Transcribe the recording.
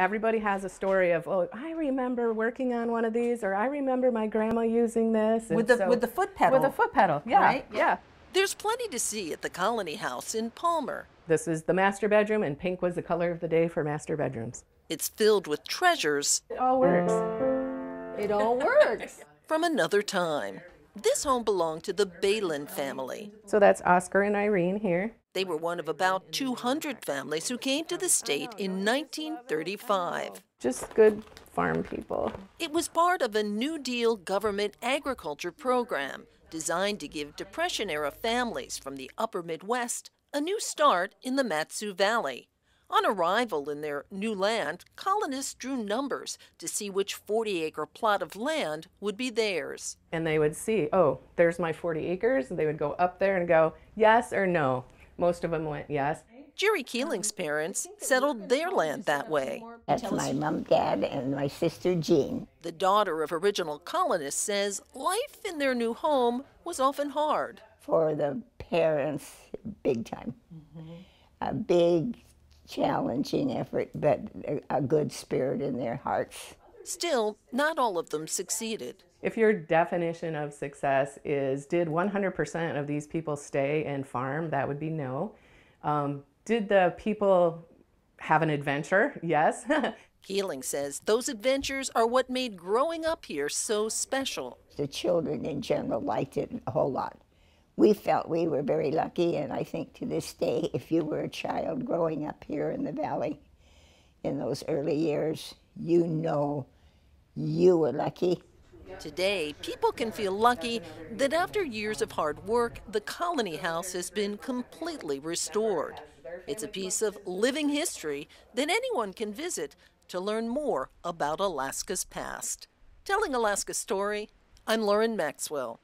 Everybody has a story of, oh, I remember working on one of these, or I remember my grandma using this. With the, so, with the foot pedal. With the foot pedal, yeah, Right? yeah. There's plenty to see at the Colony House in Palmer. This is the master bedroom, and pink was the color of the day for master bedrooms. It's filled with treasures It all works. It all works. from another time. This home belonged to the Beylund family. So that's Oscar and Irene here. They were one of about 200 families who came to the state in 1935. Just good farm people. It was part of a New Deal government agriculture program designed to give Depression era families from the upper Midwest a new start in the Mat-Su Valley. On arrival in their new land, colonists drew numbers to see which 40 acre plot of land would be theirs. And they would see, oh, there's my 40 acres. And they would go up there and go, yes or no. Most of them went yes. Jerry Keeling's parents settled their land that way. That's my mom, dad, and my sister Jean. The daughter of original colonists says life in their new home was often hard. For the parents, big time. A big, challenging effort, but a, a good spirit in their hearts. Still, not all of them succeeded. If your definition of success is did 100% of these people stay and farm, that would be no. Um, did the people have an adventure? Yes. Keeling says those adventures are what made growing up here so special. The children in general liked it a whole lot. We felt we were very lucky, and I think to this day, if you were a child growing up here in the valley in those early years, you know you were lucky. Today, people can feel lucky that after years of hard work, the Colony House has been completely restored. It's a piece of living history that anyone can visit to learn more about Alaska's past. Telling Alaska's story, I'm Lauren Maxwell.